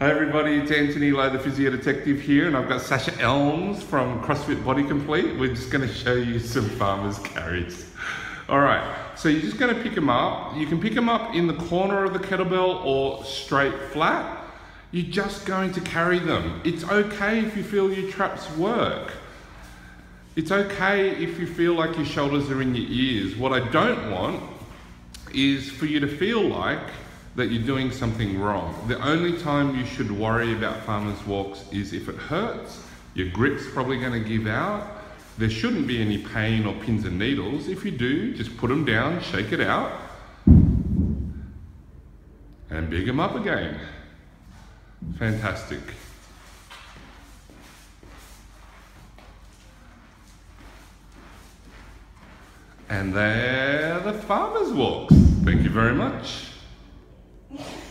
Hi everybody, it's Antony Lo, the Physio Detective here, and I've got Sacha Elms from CrossFit BodiComplete. We're just gonna show you some farmer's carries. All right, so you're just gonna pick them up. You can pick them up in the corner of the kettlebell or straight flat. You're just going to carry them. It's okay if you feel your traps work. It's okay if you feel like your shoulders are in your ears. What I don't want is for you to feel like that you're doing something wrong. The only time you should worry about farmer's walks is if it hurts, your grip's probably going to give out. There shouldn't be any pain or pins and needles. If you do, just put them down, shake it out, and big them up again. Fantastic. And there the farmer's walks. Thank you very much. Yeah.